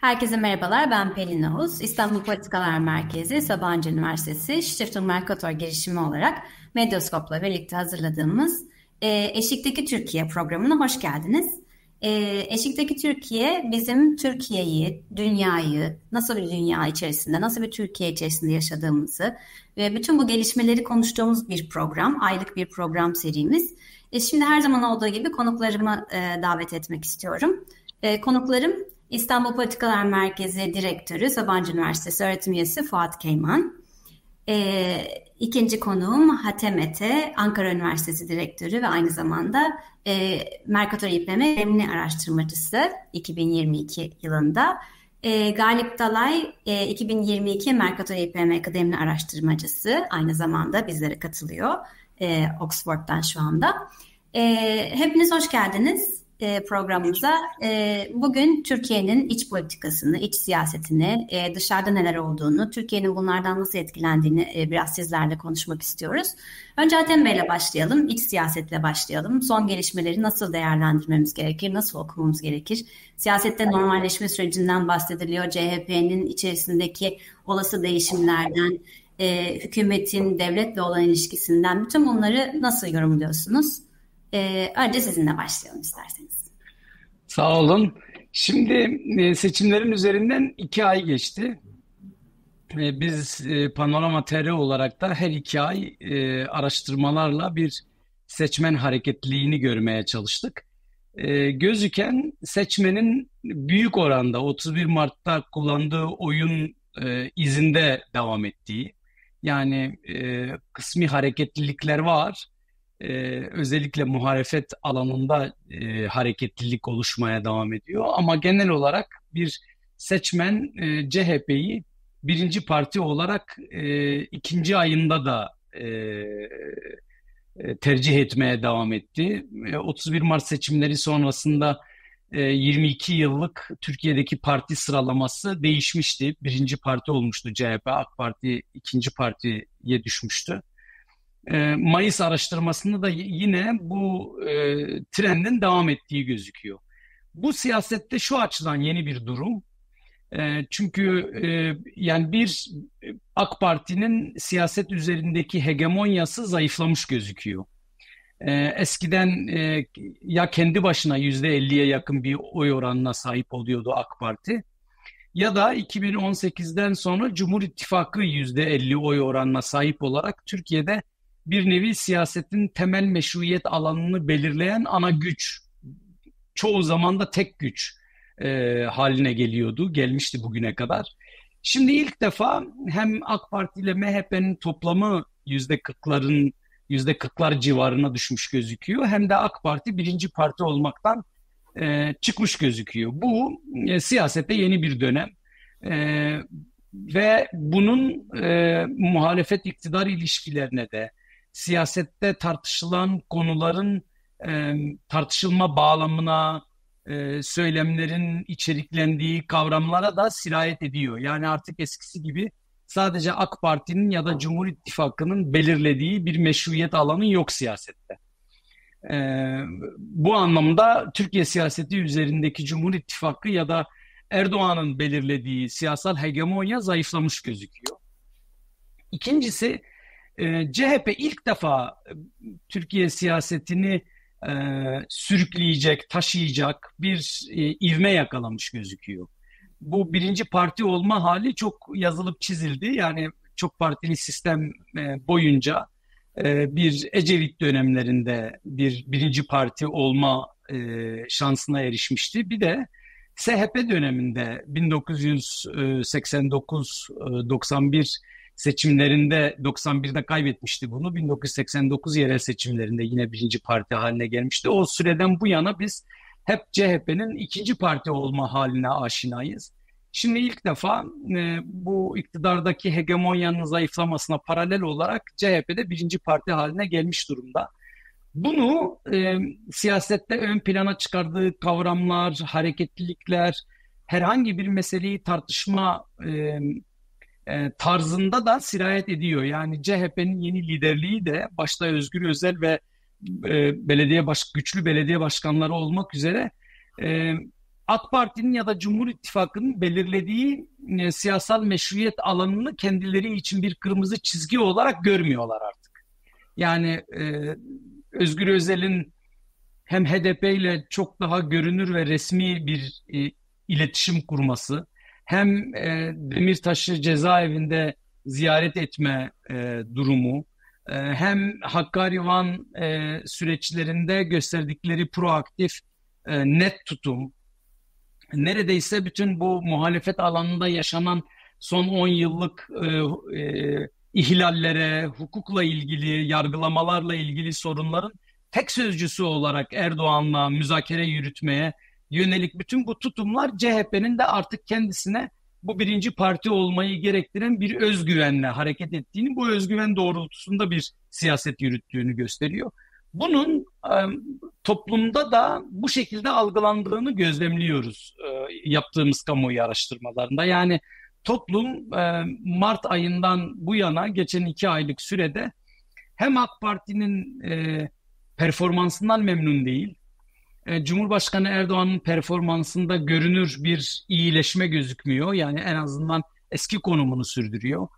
Herkese merhabalar, ben Pelin Oğuz. İstanbul Politikalar Merkezi, Sabancı Üniversitesi Stiftung Mercator girişimi olarak Medyaskop'la birlikte hazırladığımız e, Eşikteki Türkiye programına hoş geldiniz. E, Eşikteki Türkiye bizim Türkiye'yi, dünyayı, nasıl bir dünya içerisinde, nasıl bir Türkiye içerisinde yaşadığımızı ve bütün bu gelişmeleri konuştuğumuz bir program, aylık bir program serimiz. E, şimdi her zaman olduğu gibi konuklarımı e, davet etmek istiyorum. E, konuklarım İstanbul Politikalar Merkezi Direktörü, Sabancı Üniversitesi öğretim üyesi Fuat Keyman. E, ikinci konuğum Hatemete, Ankara Üniversitesi Direktörü ve aynı zamanda e, Mercator İPM Demli Araştırmacısı 2022 yılında. E, Galip Dalay, e, 2022 Mercator İPM Akademili Araştırmacısı. Aynı zamanda bizlere katılıyor e, Oxford'dan şu anda. E, hepiniz hoş geldiniz e, programımıza. E, bugün Türkiye'nin iç politikasını, iç siyasetini, e, dışarıda neler olduğunu, Türkiye'nin bunlardan nasıl etkilendiğini biraz sizlerle konuşmak istiyoruz. Önce Adem Bey'le başlayalım, iç siyasetle başlayalım. Son gelişmeleri nasıl değerlendirmemiz gerekir, nasıl okumamız gerekir? Siyasette normalleşme sürecinden bahsediliyor, CHP'nin içerisindeki olası değişimlerden, hükümetin devletle olan ilişkisinden, bütün bunları nasıl yorumluyorsunuz? Ee, önce sizinle başlayalım isterseniz. Sağ olun. Şimdi e, seçimlerin üzerinden iki ay geçti. E, biz e, Panorama TR olarak da her iki ay araştırmalarla bir seçmen hareketliliğini görmeye çalıştık. Gözüken seçmenin büyük oranda 31 Mart'ta kullandığı oyun izinde devam ettiği, yani kısmi hareketlilikler var e, özellikle muhalefet alanında e, hareketlilik oluşmaya devam ediyor. Ama genel olarak bir seçmen e, CHP'yi birinci parti olarak e, ikinci ayında da e, e tercih etmeye devam etti. 31 Mart seçimleri sonrasında 22 yıllık Türkiye'deki parti sıralaması değişmişti. Birinci parti olmuştu CHP, AK Parti ikinci partiye düşmüştü. Ee, Mayıs araştırmasında da yine bu e, trendin devam ettiği gözüküyor. Bu siyasette şu açıdan yeni bir durum. E, çünkü e, yani bir AK Parti'nin siyaset üzerindeki hegemonyası zayıflamış gözüküyor. E, eskiden e, ya kendi başına yüzde 50'ye yakın bir oy oranına sahip oluyordu AK Parti ya da 2018'den sonra Cumhur İttifakı yüzde 50 oy oranına sahip olarak Türkiye'de bir nevi siyasetin temel meşruiyet alanını belirleyen ana güç. Çoğu zaman da tek güç e, haline geliyordu, gelmişti bugüne kadar. Şimdi ilk defa hem AK Parti ile MHP'nin toplamı yüzde kırkların yüzde kırklar civarına düşmüş gözüküyor. Hem de AK Parti birinci parti olmaktan e, çıkmış gözüküyor. Bu e, siyasette yeni bir dönem. E, ve bunun e, muhalefet iktidar ilişkilerine de siyasette tartışılan konuların e, tartışılma bağlamına, e, söylemlerin içeriklendiği kavramlara da sirayet ediyor. Yani artık eskisi gibi sadece AK Parti'nin ya da Cumhur İttifakı'nın belirlediği bir meşruiyet alanı yok siyasette. E, bu anlamda Türkiye siyaseti üzerindeki Cumhur İttifakı ya da Erdoğan'ın belirlediği siyasal hegemonya zayıflamış gözüküyor. İkincisi e, CHP ilk defa e, Türkiye siyasetini e, sürükleyecek, taşıyacak bir e, ivme yakalamış gözüküyor. Bu birinci parti olma hali çok yazılıp çizildi. Yani çok partili sistem e, boyunca e, bir Ecevit dönemlerinde bir birinci parti olma e, şansına erişmişti. Bir de SHP döneminde 1989-91 seçimlerinde 91'de kaybetmişti bunu. 1989 yerel seçimlerinde yine birinci parti haline gelmişti. O süreden bu yana biz hep CHP'nin ikinci parti olma haline aşinayız. Şimdi ilk defa e, bu iktidardaki hegemonyanın zayıflamasına paralel olarak CHP'de birinci parti haline gelmiş durumda. Bunu e, siyasette ön plana çıkardığı kavramlar, hareketlilikler, herhangi bir meseleyi tartışma e, e, tarzında da sirayet ediyor. Yani CHP'nin yeni liderliği de başta Özgür Özel ve e, belediye baş, güçlü belediye başkanları olmak üzere e, AK Parti'nin ya da Cumhur İttifakı'nın belirlediği e, siyasal meşruiyet alanını kendileri için bir kırmızı çizgi olarak görmüyorlar artık. Yani e, Özgür Özel'in hem HDP ile çok daha görünür ve resmi bir e, iletişim kurması, hem e, Demirtaş'ı cezaevinde ziyaret etme e, durumu, e, hem Hakkari Van e, süreçlerinde gösterdikleri proaktif e, net tutum, neredeyse bütün bu muhalefet alanında yaşanan son 10 yıllık e, e, ihlallere, hukukla ilgili, yargılamalarla ilgili sorunların tek sözcüsü olarak Erdoğan'la müzakere yürütmeye yönelik bütün bu tutumlar CHP'nin de artık kendisine bu birinci parti olmayı gerektiren bir özgüvenle hareket ettiğini, bu özgüven doğrultusunda bir siyaset yürüttüğünü gösteriyor. Bunun e, toplumda da bu şekilde algılandığını gözlemliyoruz e, yaptığımız kamuoyu araştırmalarında. Yani toplum e, Mart ayından bu yana geçen iki aylık sürede hem AK Parti'nin e, performansından memnun değil, Cumhurbaşkanı Erdoğan'ın performansında görünür bir iyileşme gözükmüyor. Yani en azından eski konumunu sürdürüyor.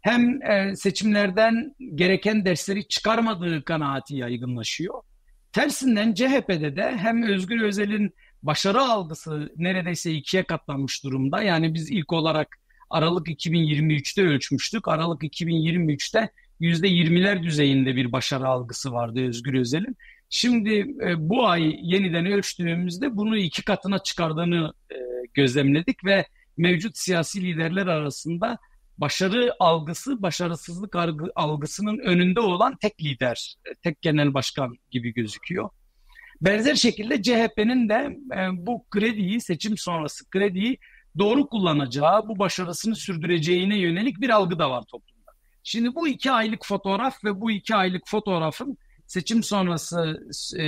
Hem e, seçimlerden gereken dersleri çıkarmadığı kanaati yaygınlaşıyor. Tersinden CHP'de de hem Özgür Özel'in başarı algısı neredeyse ikiye katlanmış durumda. Yani biz ilk olarak Aralık 2023'te ölçmüştük. Aralık 2023'te %20'ler düzeyinde bir başarı algısı vardı Özgür Özel'in. Şimdi e, bu ay yeniden ölçtüğümüzde bunu iki katına çıkardığını e, gözlemledik ve mevcut siyasi liderler arasında başarı algısı, başarısızlık algısının önünde olan tek lider, e, tek genel başkan gibi gözüküyor. Benzer şekilde CHP'nin de e, bu krediyi, seçim sonrası krediyi doğru kullanacağı, bu başarısını sürdüreceğine yönelik bir algı da var toplumda. Şimdi bu iki aylık fotoğraf ve bu iki aylık fotoğrafın seçim sonrası e,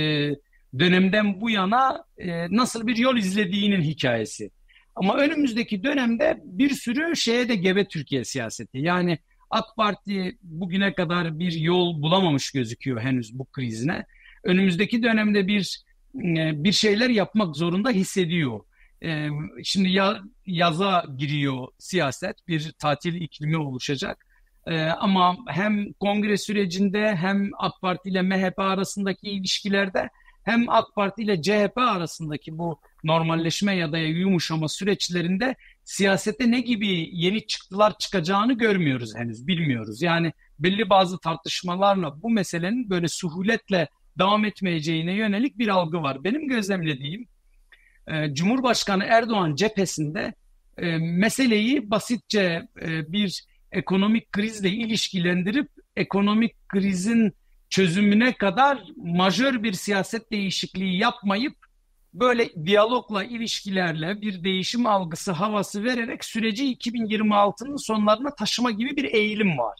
dönemden bu yana e, nasıl bir yol izlediğinin hikayesi. Ama önümüzdeki dönemde bir sürü şeye de gebe Türkiye siyaseti. Yani AK Parti bugüne kadar bir yol bulamamış gözüküyor henüz bu krizine. Önümüzdeki dönemde bir e, bir şeyler yapmak zorunda hissediyor. E, şimdi ya, yaza giriyor siyaset, bir tatil iklimi oluşacak. Ee, ama hem kongre sürecinde hem AK Parti ile MHP arasındaki ilişkilerde hem AK Parti ile CHP arasındaki bu normalleşme ya da yumuşama süreçlerinde siyasete ne gibi yeni çıktılar çıkacağını görmüyoruz henüz, bilmiyoruz. Yani belli bazı tartışmalarla bu meselenin böyle suhuletle devam etmeyeceğine yönelik bir algı var. Benim gözlemlediğim e, Cumhurbaşkanı Erdoğan cephesinde e, meseleyi basitçe e, bir ekonomik krizle ilişkilendirip ekonomik krizin çözümüne kadar majör bir siyaset değişikliği yapmayıp böyle diyalogla, ilişkilerle bir değişim algısı havası vererek süreci 2026'nın sonlarına taşıma gibi bir eğilim var.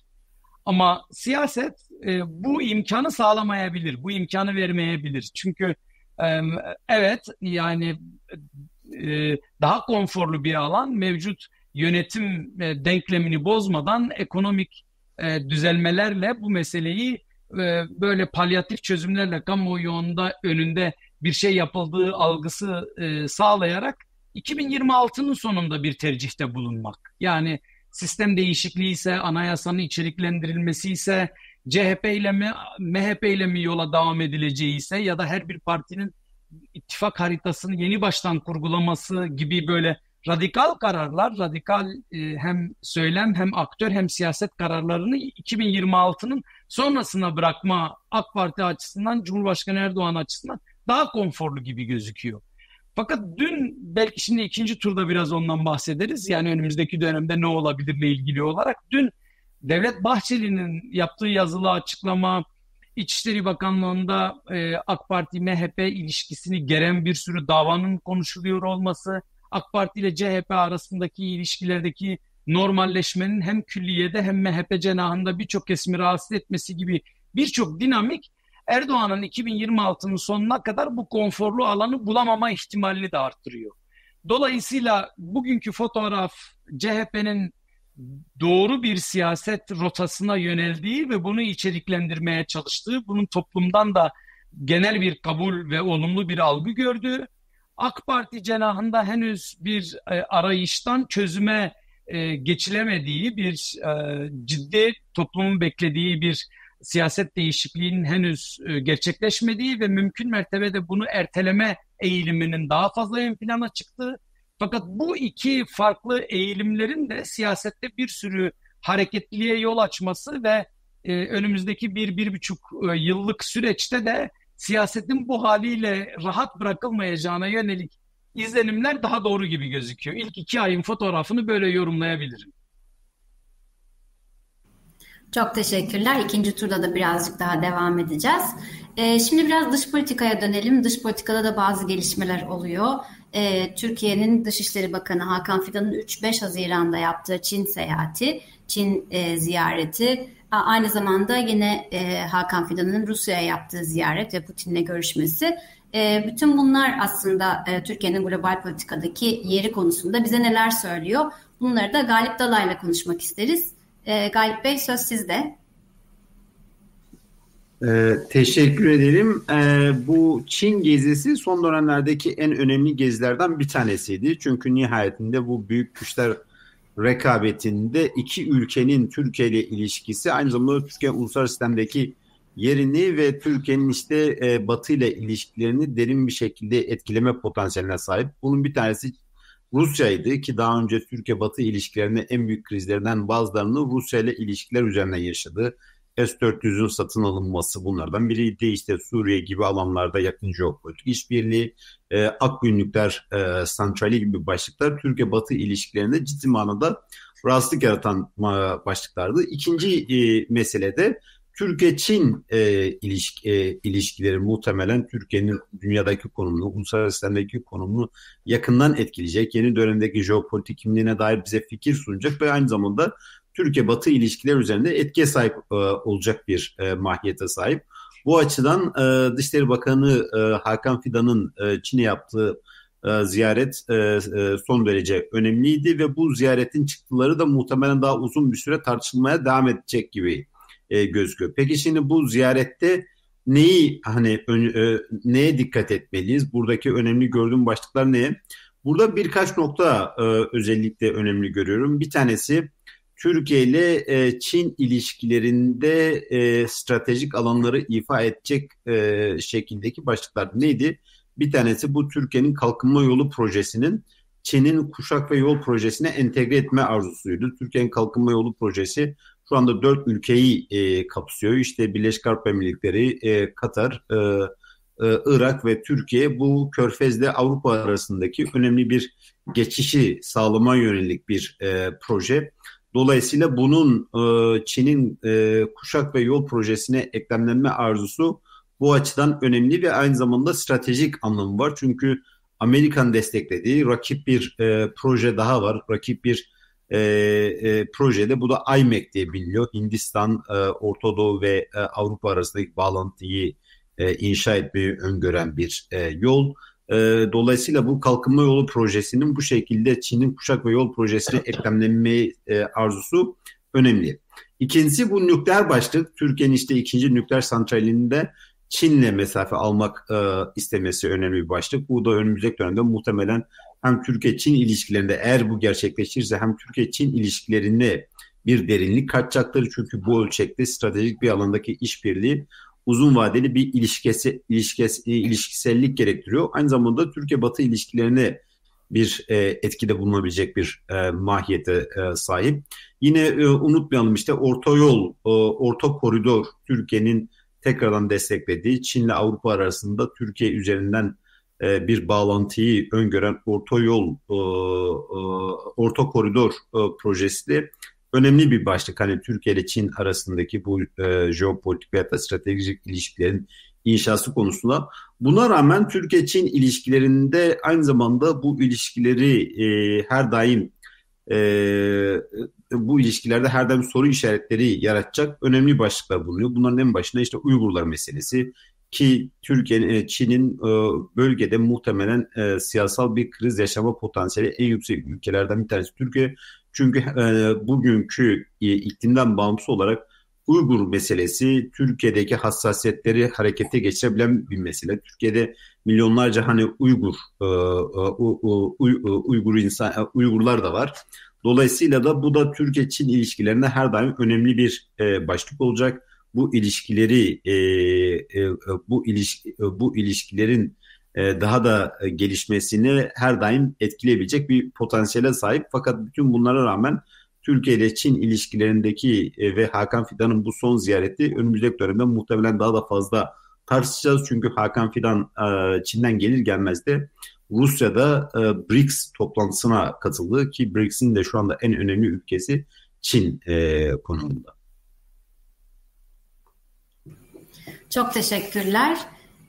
Ama siyaset e, bu imkanı sağlamayabilir, bu imkanı vermeyebilir. Çünkü e, evet yani e, daha konforlu bir alan mevcut yönetim e, denklemini bozmadan ekonomik e, düzelmelerle bu meseleyi e, böyle palyatif çözümlerle kamuoyunda önünde bir şey yapıldığı algısı e, sağlayarak 2026'nın sonunda bir tercihte bulunmak. Yani sistem değişikliği ise, anayasanın içeriklendirilmesi ise, CHP ile mi, MHP ile mi yola devam edileceği ise ya da her bir partinin ittifak haritasını yeni baştan kurgulaması gibi böyle radikal kararlar, radikal e, hem söylem hem aktör hem siyaset kararlarını 2026'nın sonrasına bırakma AK Parti açısından, Cumhurbaşkanı Erdoğan açısından daha konforlu gibi gözüküyor. Fakat dün belki şimdi ikinci turda biraz ondan bahsederiz. Yani önümüzdeki dönemde ne olabilirle ilgili olarak. Dün Devlet Bahçeli'nin yaptığı yazılı açıklama, İçişleri Bakanlığı'nda e, AK Parti-MHP ilişkisini geren bir sürü davanın konuşuluyor olması, AK Parti ile CHP arasındaki ilişkilerdeki normalleşmenin hem külliyede hem MHP cenahında birçok kesimi rahatsız etmesi gibi birçok dinamik Erdoğan'ın 2026'nın sonuna kadar bu konforlu alanı bulamama ihtimalini de arttırıyor. Dolayısıyla bugünkü fotoğraf CHP'nin doğru bir siyaset rotasına yöneldiği ve bunu içeriklendirmeye çalıştığı, bunun toplumdan da genel bir kabul ve olumlu bir algı gördüğü AK Parti cenahında henüz bir e, arayıştan çözüme e, geçilemediği bir e, ciddi toplumun beklediği bir siyaset değişikliğinin henüz e, gerçekleşmediği ve mümkün mertebede bunu erteleme eğiliminin daha fazla ön plana çıktığı. Fakat bu iki farklı eğilimlerin de siyasette bir sürü hareketliliğe yol açması ve e, önümüzdeki bir, bir buçuk e, yıllık süreçte de siyasetin bu haliyle rahat bırakılmayacağına yönelik izlenimler daha doğru gibi gözüküyor. İlk iki ayın fotoğrafını böyle yorumlayabilirim. Çok teşekkürler. İkinci turda da birazcık daha devam edeceğiz. Ee, şimdi biraz dış politikaya dönelim. Dış politikada da bazı gelişmeler oluyor. Ee, Türkiye'nin Dışişleri Bakanı Hakan Fidan'ın 3-5 Haziran'da yaptığı Çin seyahati, Çin e, ziyareti, aynı zamanda yine e, Hakan Fidan'ın Rusya'ya yaptığı ziyaret ve Putin'le görüşmesi. E, bütün bunlar aslında e, Türkiye'nin global politikadaki yeri konusunda bize neler söylüyor? Bunları da Galip Dalay'la konuşmak isteriz. E, Galip Bey söz sizde. Ee, teşekkür ederim. Ee, bu Çin gezisi son dönemlerdeki en önemli gezilerden bir tanesiydi. Çünkü nihayetinde bu büyük güçler rekabetinde iki ülkenin Türkiye ile ilişkisi aynı zamanda Türkiye uluslararası sistemdeki yerini ve Türkiye'nin işte e, Batı ile ilişkilerini derin bir şekilde etkileme potansiyeline sahip. Bunun bir tanesi Rusya'ydı ki daha önce Türkiye-Batı ilişkilerinde en büyük krizlerden bazılarını Rusya ile ilişkiler üzerinden yaşadı. S-400'ün satın alınması bunlardan biriydi. İşte Suriye gibi alanlarda yakın jeopolitik işbirliği, e, Akgünlükler e, santrali gibi başlıklar Türkiye-Batı ilişkilerinde ciddi manada rahatsızlık yaratan başlıklardı. İkinci e, mesele de Türkiye-Çin e, ilişki, e, ilişkileri muhtemelen Türkiye'nin dünyadaki konumunu, uluslararası sistemdeki konumunu yakından etkileyecek. Yeni dönemdeki jeopolitik kimliğine dair bize fikir sunacak ve aynı zamanda Türkiye-Batı ilişkiler üzerinde etkiye sahip e, olacak bir e, mahiyete sahip. Bu açıdan e, Dışişleri Bakanı e, Hakan Fidan'ın e, Çin'e yaptığı e, ziyaret e, e, son derece önemliydi ve bu ziyaretin çıktıları da muhtemelen daha uzun bir süre tartışılmaya devam edecek gibi e, gözüküyor. Peki şimdi bu ziyarette neyi hani e, neye dikkat etmeliyiz? Buradaki önemli gördüğüm başlıklar ne? Burada birkaç nokta e, özellikle önemli görüyorum. Bir tanesi Türkiye ile e, Çin ilişkilerinde e, stratejik alanları ifa edecek e, şekildeki başlıklar neydi? Bir tanesi bu Türkiye'nin kalkınma yolu projesinin Çin'in kuşak ve yol projesine entegre etme arzusuydu. Türkiye'nin kalkınma yolu projesi şu anda dört ülkeyi e, kapsıyor. İşte Birleşik Arap Emirlikleri, e, Katar, e, e, Irak ve Türkiye bu Körfez'le Avrupa arasındaki önemli bir geçişi sağlama yönelik bir e, proje. Dolayısıyla bunun e, Çin'in e, kuşak ve yol projesine eklemlenme arzusu bu açıdan önemli ve aynı zamanda stratejik anlamı var. Çünkü Amerikan desteklediği rakip bir e, proje daha var. Rakip bir e, e, projede bu da IMEC diye biliniyor. Hindistan, e, Orta Doğu ve e, Avrupa arasındaki bağlantıyı e, inşa etmeyi öngören bir e, yol. E, dolayısıyla bu kalkınma yolu projesinin bu şekilde Çin'in kuşak ve yol projesine eklemlenme e, arzusu önemli. İkincisi bu nükleer başlık. Türkiye'nin işte ikinci nükleer santralinde Çin'le mesafe almak e, istemesi önemli bir başlık. Bu da önümüzdeki dönemde muhtemelen hem Türkiye-Çin ilişkilerinde eğer bu gerçekleşirse hem Türkiye-Çin ilişkilerinde bir derinlik kaçacaktır. Çünkü bu ölçekte stratejik bir alandaki işbirliği uzun vadeli bir ilişkisi, ilişkisi, ilişkisellik gerektiriyor. Aynı zamanda Türkiye-Batı ilişkilerine bir e, etkide bulunabilecek bir e, mahiyete e, sahip. Yine e, unutmayalım işte orta yol, e, orta koridor Türkiye'nin tekrardan desteklediği Çin'le Avrupa arasında Türkiye üzerinden e, bir bağlantıyı öngören orta yol, e, e, orta koridor e, projesi de önemli bir başlık. Hani Türkiye ile Çin arasındaki bu e, jeopolitik veya da stratejik ilişkilerin inşası konusunda. Buna rağmen Türkiye-Çin ilişkilerinde aynı zamanda bu ilişkileri e, her daim e, bu ilişkilerde her daim soru işaretleri yaratacak önemli başlıklar bulunuyor. Bunların en başında işte Uygurlar meselesi ki Türkiye'nin, e, Çin'in e, bölgede muhtemelen e, siyasal bir kriz yaşama potansiyeli en yüksek ülkelerden bir tanesi Türkiye. Çünkü bugünkü iklimden bağımsız olarak Uygur meselesi Türkiye'deki hassasiyetleri harekete geçirebilen bir mesele. Türkiye'de milyonlarca hani Uygur e, e, Uygur insan Uygurlar da var. Dolayısıyla da bu da Türkiye-Çin ilişkilerinde her daim önemli bir başlık olacak. Bu ilişkileri bu ilişki bu ilişkilerin daha da gelişmesini her daim etkileyebilecek bir potansiyele sahip. Fakat bütün bunlara rağmen Türkiye ile Çin ilişkilerindeki e, ve Hakan Fidan'ın bu son ziyareti önümüzdeki dönemde muhtemelen daha da fazla tartışacağız. Çünkü Hakan Fidan e, Çin'den gelir gelmez de Rusya'da e, BRICS toplantısına katıldı ki BRICS'in de şu anda en önemli ülkesi Çin konumunda. Çok teşekkürler.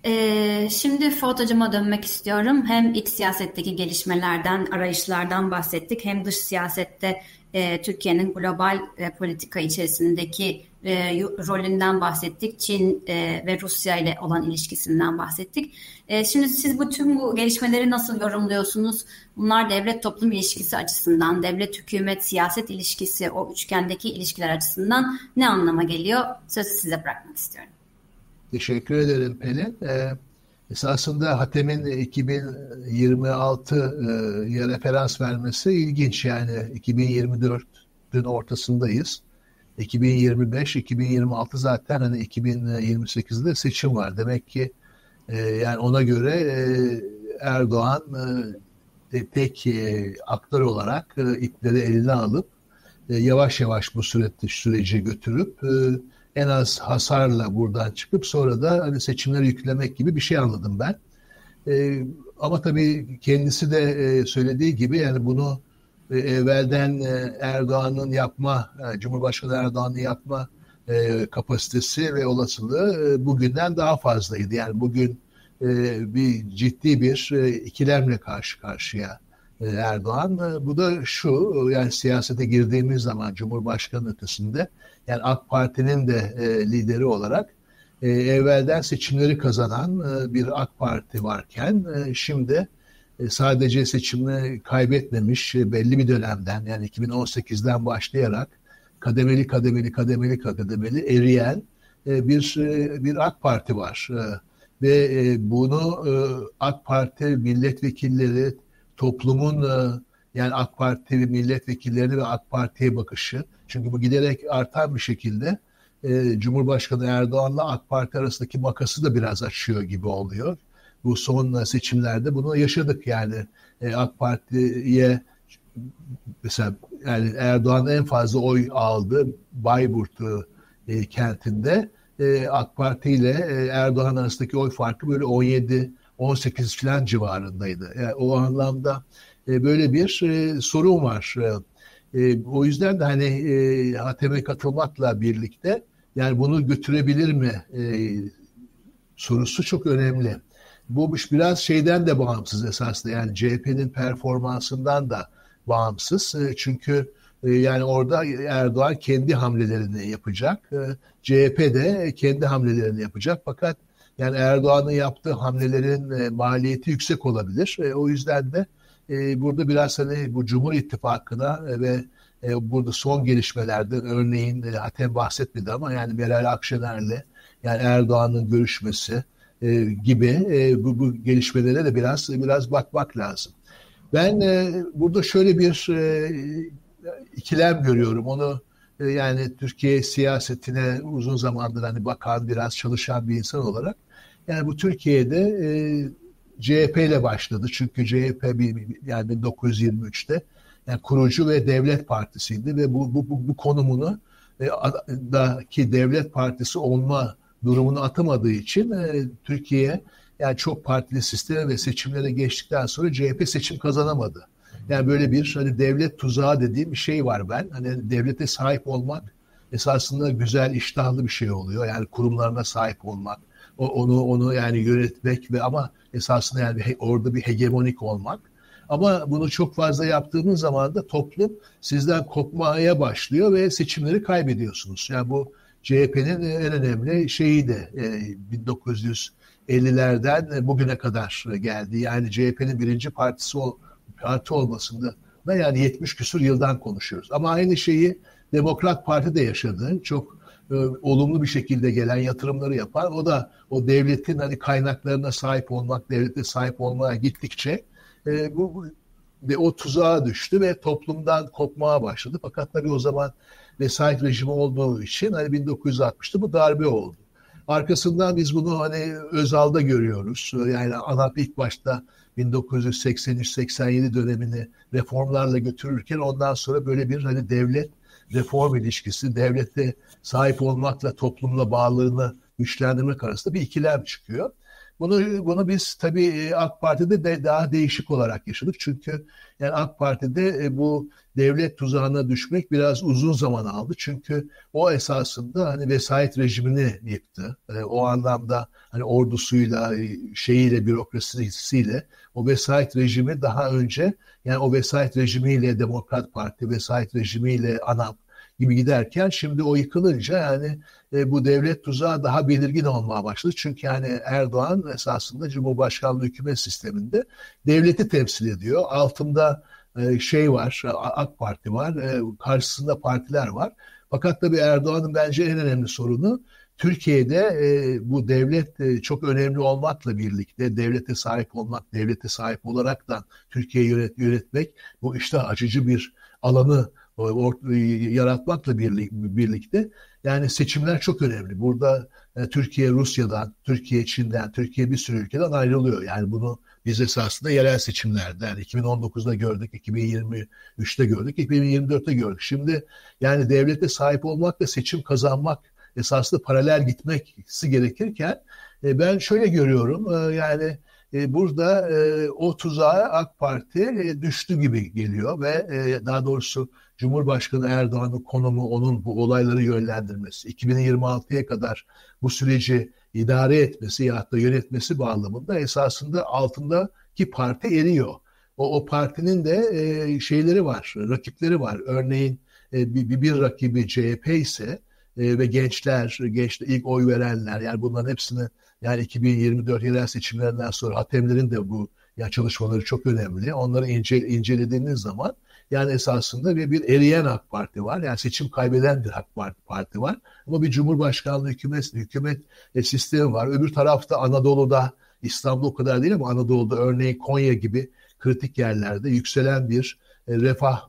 Ee, şimdi Fuat Hocam'a dönmek istiyorum. Hem iç siyasetteki gelişmelerden, arayışlardan bahsettik. Hem dış siyasette e, Türkiye'nin global e, politika içerisindeki e, rolünden bahsettik. Çin e, ve Rusya ile olan ilişkisinden bahsettik. E, şimdi siz bu tüm bu gelişmeleri nasıl yorumluyorsunuz? Bunlar devlet toplum ilişkisi açısından, devlet hükümet siyaset ilişkisi, o üçgendeki ilişkiler açısından ne anlama geliyor? Sözü size bırakmak istiyorum. Teşekkür ederim Pelin. Ee, esasında Hatem'in 2026'ya referans vermesi ilginç. Yani 2024'ün ortasındayız. 2025-2026 zaten hani 2028'de seçim var. Demek ki e, yani ona göre e, Erdoğan e, tek e, aktör olarak e, ipleri eline alıp e, yavaş yavaş bu süreci, süreci götürüp e, en az hasarla buradan çıkıp sonra da hani seçimleri yüklemek gibi bir şey anladım ben. E, ama tabii kendisi de e, söylediği gibi yani bunu e, evvelden e, Erdoğan'ın yapma, e, Cumhurbaşkanı Erdoğan'ın yapma e, kapasitesi ve olasılığı e, bugünden daha fazlaydı. Yani bugün e, bir ciddi bir e, ikilemle karşı karşıya Erdoğan. E, bu da şu yani siyasete girdiğimiz zaman Cumhurbaşkanı ötesinde yani AK Parti'nin de e, lideri olarak e, evvelden seçimleri kazanan e, bir AK Parti varken e, şimdi e, sadece seçimini kaybetmemiş e, belli bir dönemden yani 2018'den başlayarak kademeli kademeli kademeli kademeli eriyen e, bir e, bir AK Parti var. E, ve e, bunu e, AK Parti milletvekilleri toplumun e, yani AK Parti milletvekilleri ve AK Parti'ye bakışı. Çünkü bu giderek artan bir şekilde e, Cumhurbaşkanı Erdoğan'la AK Parti arasındaki makası da biraz açıyor gibi oluyor. Bu son seçimlerde bunu yaşadık yani e, AK Parti'ye mesela yani Erdoğan en fazla oy aldı Bayburt e, kentinde e, AK Parti ile e, Erdoğan arasındaki oy farkı böyle 17 18 falan civarındaydı. Yani o anlamda e, böyle bir e, sorun var. E, o yüzden de hani e, Hatem'e katılmakla birlikte yani bunu götürebilir mi e, sorusu çok önemli. Bu biraz şeyden de bağımsız esasında yani CHP'nin performansından da bağımsız. E, çünkü e, yani orada Erdoğan kendi hamlelerini yapacak. E, CHP de kendi hamlelerini yapacak. Fakat yani Erdoğan'ın yaptığı hamlelerin e, maliyeti yüksek olabilir. E, o yüzden de e, burada biraz hani bu Cumhur İttifakı'na e, ve e, burada son gelişmelerde örneğin e, Hatem bahsetmedi ama yani Meral Akşener'le yani Erdoğan'ın görüşmesi e, gibi e, bu, bu gelişmelere de biraz biraz bakmak lazım. Ben e, burada şöyle bir e, ikilem görüyorum. Onu e, yani Türkiye siyasetine uzun zamandır hani bakan biraz çalışan bir insan olarak yani bu Türkiye'de e, CHP ile başladı. Çünkü CHP yani 1923'te yani kurucu ve devlet partisiydi ve bu, bu, bu, bu konumunu e, daki devlet partisi olma durumunu atamadığı için e, Türkiye yani çok partili sisteme ve seçimlere geçtikten sonra CHP seçim kazanamadı. Yani böyle bir hani devlet tuzağı dediğim bir şey var ben. Hani devlete sahip olmak esasında güzel, iştahlı bir şey oluyor. Yani kurumlarına sahip olmak, onu onu yani yönetmek ve ama esasında yani orada bir hegemonik olmak. Ama bunu çok fazla yaptığınız zaman da toplum sizden kopmaya başlıyor ve seçimleri kaybediyorsunuz. Yani bu CHP'nin en önemli şeyi de 1950'lerden bugüne kadar geldi. Yani CHP'nin birinci partisi o parti olmasında ve yani 70 küsur yıldan konuşuyoruz. Ama aynı şeyi Demokrat Parti de yaşadı. Çok e, olumlu bir şekilde gelen yatırımları yapar. O da o devletin hani kaynaklarına sahip olmak, devlete sahip olmaya gittikçe e, bu, bu ve o tuzağa düştü ve toplumdan kopmaya başladı. Fakat tabii o zaman vesayet rejimi olduğu için hani 1960'ta bu darbe oldu. Arkasından biz bunu hani Özal'da görüyoruz. Yani ANAP ilk başta 1983-87 dönemini reformlarla götürürken ondan sonra böyle bir hani devlet reform ilişkisi, devlete sahip olmakla toplumla bağlılığını güçlendirmek arasında bir ikilem çıkıyor. Bunu bunu biz tabii e, AK Parti'de de daha değişik olarak yaşadık. Çünkü yani AK Parti'de e, bu devlet tuzağına düşmek biraz uzun zaman aldı. Çünkü o esasında hani vesayet rejimini yıktı. E, o anlamda hani ordusuyla, şeyiyle, bürokrasisiyle o vesayet rejimi daha önce yani o vesayet rejimiyle Demokrat Parti, vesayet rejimiyle ANAP gibi giderken şimdi o yıkılınca yani e, bu devlet tuzağı daha belirgin olmaya başladı. Çünkü yani Erdoğan esasında Cumhurbaşkanlığı hükümet sisteminde devleti temsil ediyor. Altında e, şey var, AK Parti var, e, karşısında partiler var. Fakat tabii Erdoğan'ın bence en önemli sorunu Türkiye'de e, bu devlet e, çok önemli olmakla birlikte devlete sahip olmak, devlete sahip olaraktan Türkiye'yi yönet, yönetmek bu işte acıcı bir alanı yaratmakla birlikte yani seçimler çok önemli. Burada e, Türkiye Rusya'dan, Türkiye Çin'den, Türkiye bir sürü ülkeden ayrılıyor. Yani bunu biz esasında yerel seçimlerden 2019'da gördük, 2023'te gördük, 2024'te gördük. Şimdi yani devlete sahip olmak ve seçim kazanmak esasında paralel gitmesi gerekirken e, ben şöyle görüyorum e, yani e, burada e, o tuzağa AK Parti e, düştü gibi geliyor ve e, daha doğrusu Cumhurbaşkanı Erdoğan'ın konumu onun bu olayları yönlendirmesi, 2026'ya kadar bu süreci idare etmesi ya da yönetmesi bağlamında esasında altındaki parti eriyor. O, o partinin de e, şeyleri var, rakipleri var. Örneğin e, bir, bir rakibi CHP ise e, ve gençler, gençler ilk oy verenler yani bunların hepsini yani 2024 yerel seçimlerinden sonra Hatemlerin de bu ya çalışmaları çok önemli. Onları ince, incelediğiniz zaman yani esasında bir, bir eriyen AK Parti var. Yani seçim kaybeden bir AK Parti, var. Ama bir Cumhurbaşkanlığı hükümet, hükümet e, sistemi var. Öbür tarafta Anadolu'da İstanbul o kadar değil ama Anadolu'da örneğin Konya gibi kritik yerlerde yükselen bir e, refah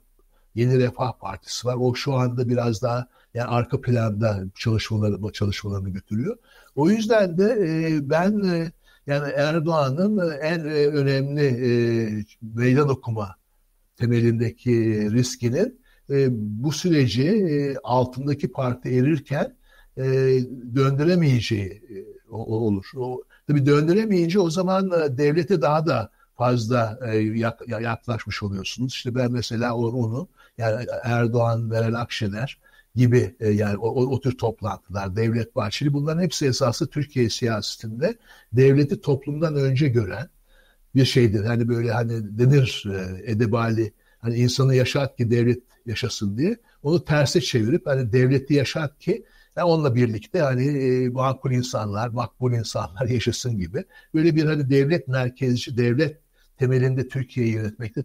Yeni Refah Partisi var. O şu anda biraz daha yani arka planda çalışmaları çalışmalarını götürüyor. O yüzden de e, ben e, yani Erdoğan'ın en e, önemli e, meydan okuma temelindeki riskinin e, bu süreci e, altındaki parti erirken e, döndüremeyeceği e, olur. O, tabii döndüremeyince o zaman e, devlete daha da fazla e, yak, yaklaşmış oluyorsunuz. İşte ben mesela onu yani Erdoğan, Meral Akşener gibi e, yani o, o, o tür toplantılar, Devlet Bahçeli bunların hepsi esası Türkiye siyasetinde devleti toplumdan önce gören bir şeydir. Hani böyle hani denir e, edebali hani insanı yaşat ki devlet yaşasın diye onu terse çevirip hani devleti yaşat ki yani onunla birlikte hani e, makul insanlar, makbul insanlar yaşasın gibi böyle bir hani devlet merkezci, devlet temelinde Türkiye'yi yönetmekte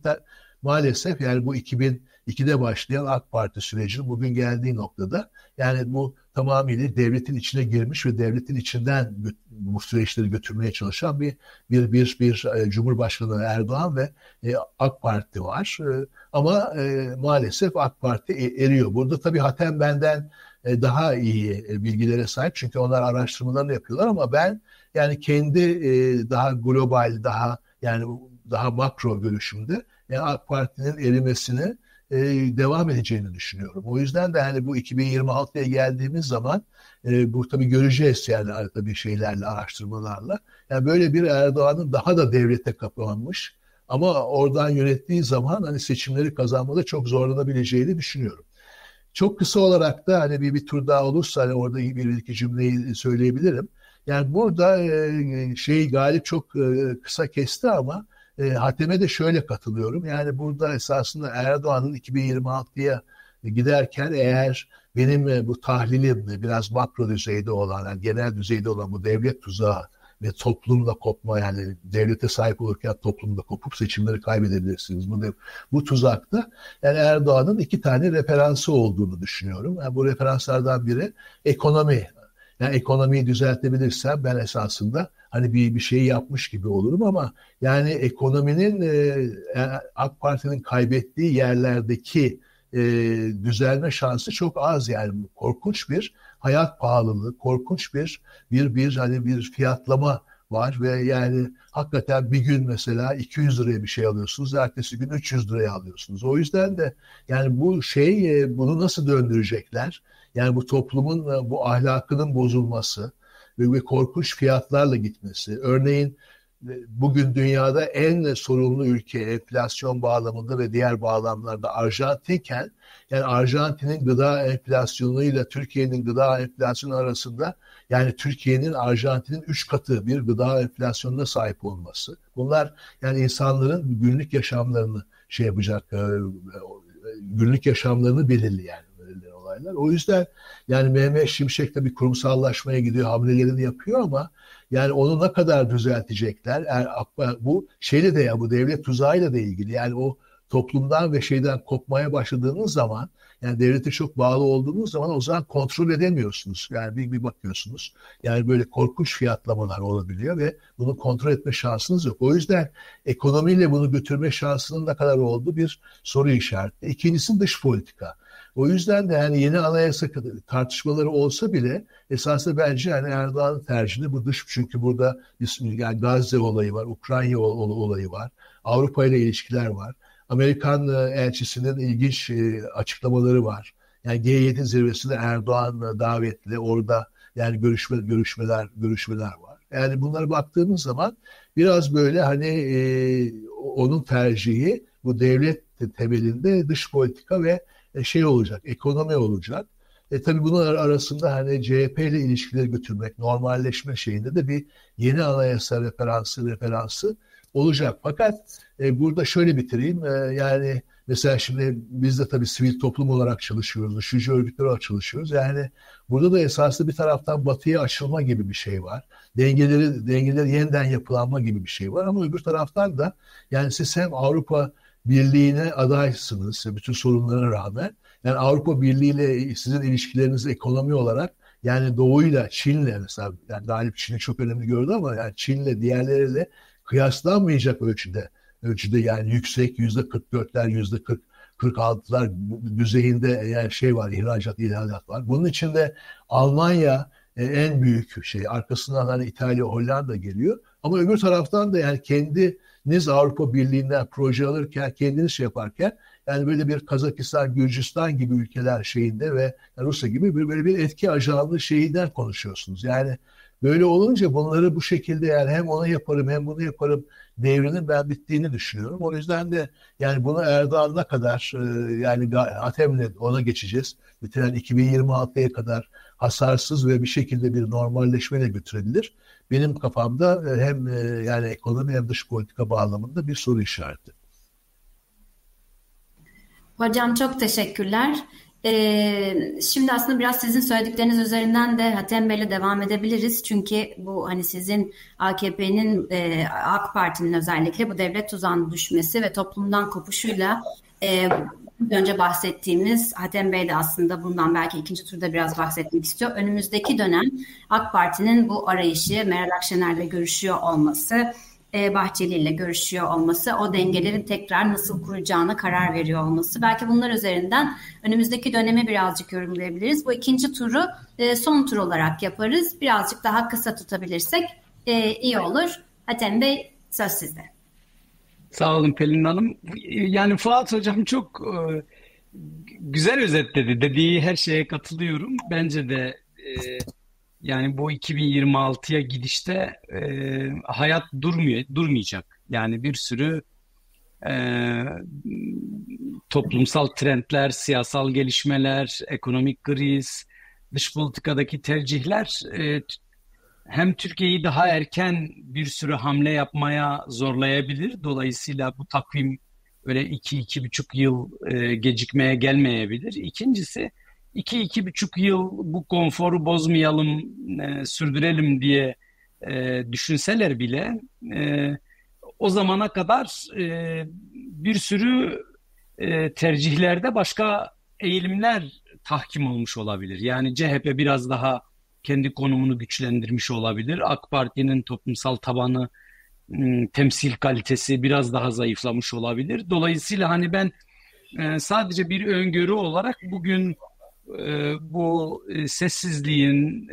maalesef yani bu 2002'de başlayan AK Parti sürecinin bugün geldiği noktada yani bu tamamıyla devletin içine girmiş ve devletin içinden bu süreçleri götürmeye çalışan bir bir bir bir e, Cumhurbaşkanı Erdoğan ve e, AK Parti var. E, ama maalesef AK Parti eriyor. Burada tabii Hatem benden daha iyi bilgilere sahip çünkü onlar araştırmalarını yapıyorlar ama ben yani kendi daha global daha yani daha makro görüşümde yani AK Parti'nin erimesini e, devam edeceğini düşünüyorum. O yüzden de hani bu 2026'ya geldiğimiz zaman e, bu tabii göreceğiz yani tabii şeylerle, araştırmalarla. Yani böyle bir Erdoğan'ın daha da devlete kapanmış ama oradan yönettiği zaman hani seçimleri kazanmada çok zorlanabileceğini düşünüyorum. Çok kısa olarak da hani bir, bir tur daha olursa hani orada bir iki cümleyi söyleyebilirim. Yani burada e, şey Galip çok e, kısa kesti ama e, Hatem'e de şöyle katılıyorum. Yani burada esasında Erdoğan'ın 2026'ya giderken eğer benim e, bu tahlilim biraz makro düzeyde olan, yani genel düzeyde olan bu devlet tuzağı ve toplumla kopma yani devlete sahip olurken toplumda kopup seçimleri kaybedebilirsiniz. Bu, bu tuzakta yani Erdoğan'ın iki tane referansı olduğunu düşünüyorum. Yani bu referanslardan biri ekonomi. Yani ekonomiyi düzeltebilirsem ben esasında hani bir bir şey yapmış gibi olurum ama yani ekonominin e, AK Parti'nin kaybettiği yerlerdeki e, düzelme şansı çok az yani korkunç bir hayat pahalılığı, korkunç bir bir bir hani bir fiyatlama var ve yani hakikaten bir gün mesela 200 liraya bir şey alıyorsunuz, ertesi gün 300 liraya alıyorsunuz. O yüzden de yani bu şey e, bunu nasıl döndürecekler? Yani bu toplumun e, bu ahlakının bozulması ve, ve korkunç fiyatlarla gitmesi. Örneğin bugün dünyada en sorumlu ülke enflasyon bağlamında ve diğer bağlamlarda Arjantinken yani Arjantin'in gıda enflasyonuyla Türkiye'nin gıda enflasyonu arasında yani Türkiye'nin Arjantin'in üç katı bir gıda enflasyonuna sahip olması. Bunlar yani insanların günlük yaşamlarını şey yapacak e, günlük yaşamlarını belirleyen olaylar. O yüzden yani Mehmet Şimşek de bir kurumsallaşmaya gidiyor, hamlelerini yapıyor ama yani onu ne kadar düzeltecekler? Yani bu şeyle de ya bu devlet tuzağıyla da ilgili. Yani o toplumdan ve şeyden kopmaya başladığınız zaman yani devlete çok bağlı olduğunuz zaman o zaman kontrol edemiyorsunuz. Yani bir, bir bakıyorsunuz. Yani böyle korkunç fiyatlamalar olabiliyor ve bunu kontrol etme şansınız yok. O yüzden ekonomiyle bunu götürme şansının ne kadar olduğu bir soru işareti. İkincisi dış politika. O yüzden de yani yeni anayasa tartışmaları olsa bile esasında bence yani Erdoğan'ın tercihi bu dış çünkü burada yani Gazze olayı var, Ukrayna olayı var, Avrupa ile ilişkiler var. Amerikan e, elçisinin ilginç e, açıklamaları var. Yani G7 zirvesinde Erdoğan davetli orada yani görüşme görüşmeler görüşmeler var. Yani bunlara baktığımız zaman biraz böyle hani e, onun tercihi bu devlet temelinde dış politika ve e, şey olacak, ekonomi olacak. E tabii bunlar arasında hani CHP ile ilişkileri götürmek, normalleşme şeyinde de bir yeni anayasa referansı referansı olacak. Fakat e, burada şöyle bitireyim. E, yani mesela şimdi biz de tabii sivil toplum olarak çalışıyoruz, düşünce örgütleri olarak çalışıyoruz. Yani burada da esaslı bir taraftan batıya açılma gibi bir şey var. Dengeleri dengeleri yeniden yapılanma gibi bir şey var ama öbür taraftan da yani siz hem Avrupa Birliği'ne adaysınız bütün sorunlara rağmen. Yani Avrupa Birliği ile sizin ilişkileriniz ekonomi olarak yani Doğu'yla Çin'le mesela yani Galip Çin'i çok önemli gördü ama yani Çin'le diğerleriyle kıyaslanmayacak ölçüde ölçüde yani yüksek yüzde 44'ler yüzde 40 46'lar düzeyinde yani şey var ihracat ithalat var. Bunun içinde Almanya e, en büyük şey arkasından hani İtalya Hollanda geliyor ama öbür taraftan da yani kendi Niz Avrupa Birliği'nden proje alırken kendiniz şey yaparken yani böyle bir Kazakistan, Gürcistan gibi ülkeler şeyinde ve Rusya gibi bir böyle bir etki ajanlığı şeyinden konuşuyorsunuz. Yani böyle olunca bunları bu şekilde yani hem onu yaparım hem bunu yaparım devrinin ben bittiğini düşünüyorum. O yüzden de yani bunu Erdoğan'a kadar e, yani Atem'le ona geçeceğiz. Bitiren 2026'ya kadar hasarsız ve bir şekilde bir normalleşmeyle götürebilir. Benim kafamda e, hem e, yani ekonomi hem dış politika bağlamında bir soru işareti. Hocam çok teşekkürler. Ee, şimdi aslında biraz sizin söyledikleriniz üzerinden de Hatem Bey'le devam edebiliriz. Çünkü bu hani sizin AKP'nin, e, AK Parti'nin özellikle bu devlet tuzağına düşmesi ve toplumdan kopuşuyla e, önce bahsettiğimiz Hatem Bey de aslında bundan belki ikinci turda biraz bahsetmek istiyor. Önümüzdeki dönem AK Parti'nin bu arayışı Meral Akşener'le görüşüyor olması, e, Bahçeli ile görüşüyor olması, o dengelerin tekrar nasıl kuracağına karar veriyor olması. Belki bunlar üzerinden önümüzdeki dönemi birazcık yorumlayabiliriz. Bu ikinci turu e, son tur olarak yaparız. Birazcık daha kısa tutabilirsek e, iyi olur. Hatem Bey söz sizde. Sağ olun Pelin Hanım. Yani Fuat Hocam çok güzel özetledi. Dediği her şeye katılıyorum. Bence de yani bu 2026'ya gidişte e, hayat durmuyor, durmayacak. Yani bir sürü e, toplumsal trendler, siyasal gelişmeler, ekonomik kriz, dış politikadaki tercihler e, hem Türkiye'yi daha erken bir sürü hamle yapmaya zorlayabilir. Dolayısıyla bu takvim öyle iki iki buçuk yıl e, gecikmeye gelmeyebilir. İkincisi iki, iki buçuk yıl bu konforu bozmayalım, e, sürdürelim diye e, düşünseler bile e, o zamana kadar e, bir sürü e, tercihlerde başka eğilimler tahkim olmuş olabilir. Yani CHP biraz daha kendi konumunu güçlendirmiş olabilir. AK Parti'nin toplumsal tabanı, temsil kalitesi biraz daha zayıflamış olabilir. Dolayısıyla hani ben e, sadece bir öngörü olarak bugün e, bu sessizliğin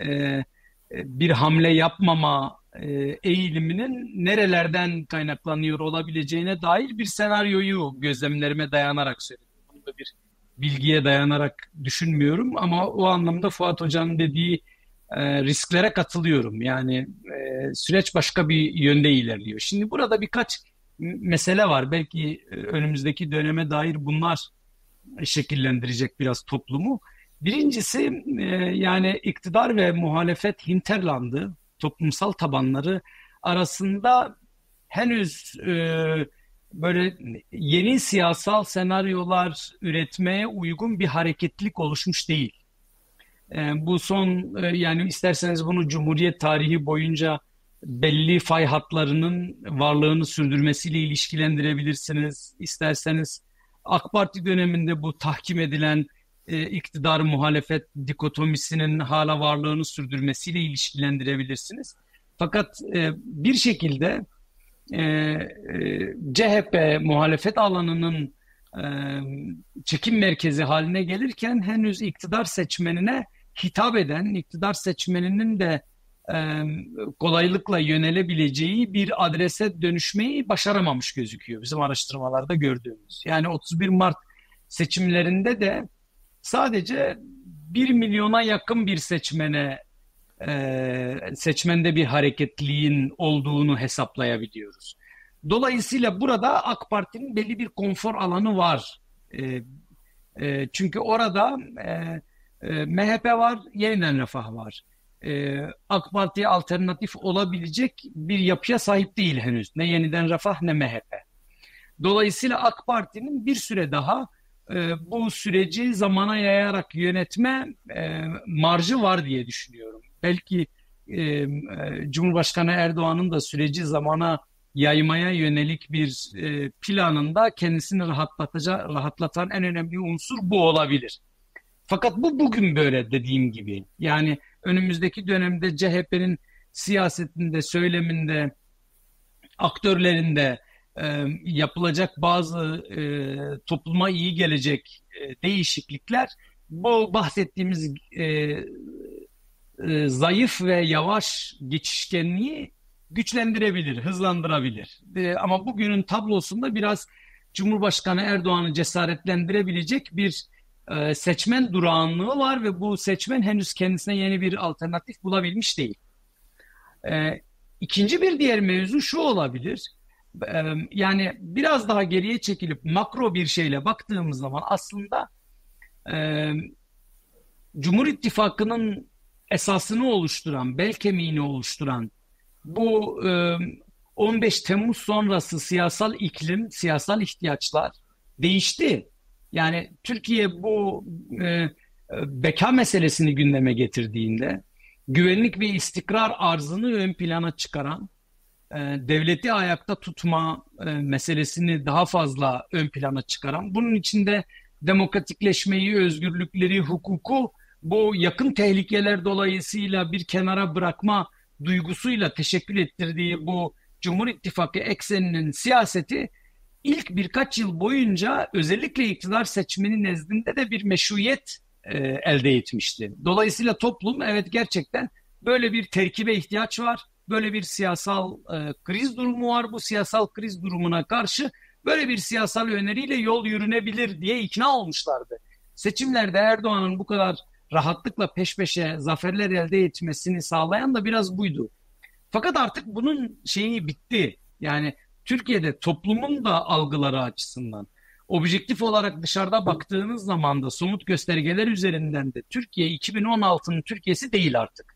bir hamle yapmama eğiliminin nerelerden kaynaklanıyor olabileceğine dair bir senaryoyu gözlemlerime dayanarak söyledim. Bunu da bir bilgiye dayanarak düşünmüyorum ama o anlamda Fuat Hoca'nın dediği e, risklere katılıyorum. Yani e, süreç başka bir yönde ilerliyor. Şimdi burada birkaç mesele var. Belki e, önümüzdeki döneme dair bunlar şekillendirecek biraz toplumu. Birincisi yani iktidar ve muhalefet hinterlandı, toplumsal tabanları arasında henüz böyle yeni siyasal senaryolar üretmeye uygun bir hareketlik oluşmuş değil. E, bu son e, yani isterseniz bunu Cumhuriyet tarihi boyunca belli fay hatlarının varlığını sürdürmesiyle ilişkilendirebilirsiniz. İsterseniz AK Parti döneminde bu tahkim edilen e, iktidar muhalefet dikotomisinin hala varlığını sürdürmesiyle ilişkilendirebilirsiniz. Fakat e, bir şekilde e, e, CHP muhalefet alanının e, çekim merkezi haline gelirken henüz iktidar seçmenine hitap eden, iktidar seçmeninin de e, kolaylıkla yönelebileceği bir adrese dönüşmeyi başaramamış gözüküyor bizim araştırmalarda gördüğümüz. Yani 31 Mart seçimlerinde de sadece 1 milyona yakın bir seçmene e, seçmende bir hareketliğin olduğunu hesaplayabiliyoruz. Dolayısıyla burada AK Parti'nin belli bir konfor alanı var. E, e, çünkü orada e, e, MHP var, yeniden refah var. E, AK Parti'ye alternatif olabilecek bir yapıya sahip değil henüz. Ne yeniden refah ne MHP. Dolayısıyla AK Parti'nin bir süre daha e, bu süreci zamana yayarak yönetme e, marjı var diye düşünüyorum. Belki e, e, Cumhurbaşkanı Erdoğan'ın da süreci zamana yaymaya yönelik bir planında kendisini rahatlatacak, rahatlatan en önemli unsur bu olabilir. Fakat bu bugün böyle dediğim gibi. Yani önümüzdeki dönemde CHP'nin siyasetinde, söyleminde, aktörlerinde e, yapılacak bazı e, topluma iyi gelecek e, değişiklikler bu bahsettiğimiz e, e, zayıf ve yavaş geçişkenliği güçlendirebilir, hızlandırabilir. E, ama bugünün tablosunda biraz Cumhurbaşkanı Erdoğan'ı cesaretlendirebilecek bir e, seçmen durağanlığı var ve bu seçmen henüz kendisine yeni bir alternatif bulabilmiş değil. E, ikinci bir diğer mevzu şu olabilir. E, yani biraz daha geriye çekilip makro bir şeyle baktığımız zaman aslında e, Cumhur İttifakı'nın esasını oluşturan, bel kemiğini oluşturan bu 15 Temmuz sonrası siyasal iklim, siyasal ihtiyaçlar değişti. Yani Türkiye bu e, beka meselesini gündeme getirdiğinde güvenlik ve istikrar arzını ön plana çıkaran, e, devleti ayakta tutma e, meselesini daha fazla ön plana çıkaran, bunun içinde demokratikleşmeyi, özgürlükleri, hukuku bu yakın tehlikeler dolayısıyla bir kenara bırakma duygusuyla teşekkür ettirdiği bu Cumhur İttifakı ekseninin siyaseti ilk birkaç yıl boyunca özellikle iktidar seçmeni nezdinde de bir meşruiyet e, elde etmişti. Dolayısıyla toplum evet gerçekten böyle bir terkibe ihtiyaç var. Böyle bir siyasal e, kriz durumu var. Bu siyasal kriz durumuna karşı böyle bir siyasal öneriyle yol yürünebilir diye ikna olmuşlardı. Seçimlerde Erdoğan'ın bu kadar rahatlıkla peş peşe zaferler elde etmesini sağlayan da biraz buydu. Fakat artık bunun şeyi bitti. Yani Türkiye'de toplumun da algıları açısından objektif olarak dışarıda baktığınız zaman da somut göstergeler üzerinden de Türkiye 2016'nın Türkiye'si değil artık.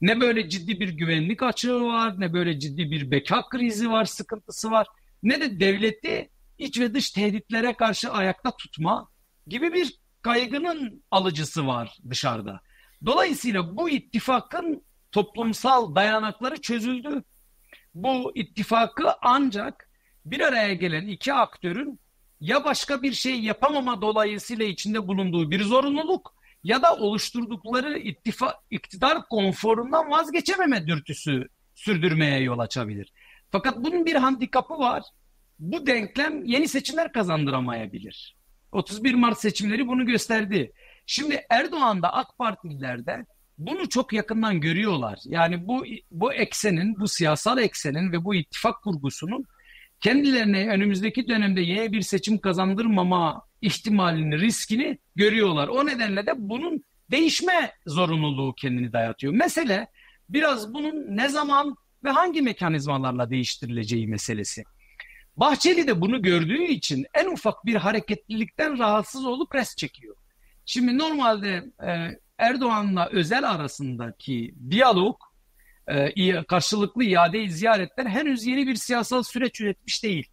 Ne böyle ciddi bir güvenlik açığı var, ne böyle ciddi bir beka krizi var, sıkıntısı var, ne de devleti iç ve dış tehditlere karşı ayakta tutma gibi bir kaygının alıcısı var dışarıda. Dolayısıyla bu ittifakın toplumsal dayanakları çözüldü. Bu ittifakı ancak bir araya gelen iki aktörün ya başka bir şey yapamama dolayısıyla içinde bulunduğu bir zorunluluk ya da oluşturdukları ittifa, iktidar konforundan vazgeçememe dürtüsü sürdürmeye yol açabilir. Fakat bunun bir handikapı var. Bu denklem yeni seçimler kazandıramayabilir. 31 Mart seçimleri bunu gösterdi. Şimdi Erdoğan da AK Partililerde bunu çok yakından görüyorlar. Yani bu bu eksenin, bu siyasal eksenin ve bu ittifak kurgusunun kendilerine önümüzdeki dönemde yeni bir seçim kazandırmama ihtimalini, riskini görüyorlar. O nedenle de bunun değişme zorunluluğu kendini dayatıyor. Mesele biraz bunun ne zaman ve hangi mekanizmalarla değiştirileceği meselesi. Bahçeli de bunu gördüğü için en ufak bir hareketlilikten rahatsız olup res çekiyor. Şimdi normalde e, Erdoğan'la Özel arasındaki diyalog, e, karşılıklı iade ziyaretler henüz yeni bir siyasal süreç üretmiş değil.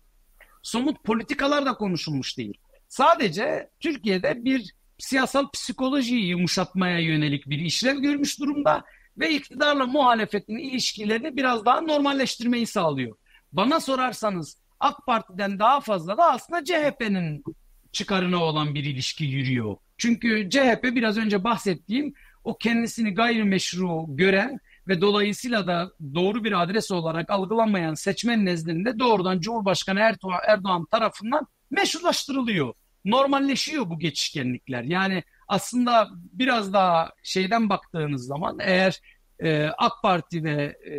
Somut politikalar da konuşulmuş değil. Sadece Türkiye'de bir siyasal psikolojiyi yumuşatmaya yönelik bir işlev görmüş durumda ve iktidarla muhalefetin ilişkilerini biraz daha normalleştirmeyi sağlıyor. Bana sorarsanız AK Parti'den daha fazla da aslında CHP'nin çıkarına olan bir ilişki yürüyor. Çünkü CHP biraz önce bahsettiğim o kendisini gayrimeşru gören ve dolayısıyla da doğru bir adres olarak algılanmayan seçmen nezdinde doğrudan Cumhurbaşkanı Erdoğan, tarafından meşrulaştırılıyor. Normalleşiyor bu geçişkenlikler. Yani aslında biraz daha şeyden baktığınız zaman eğer e, AK Parti ve e,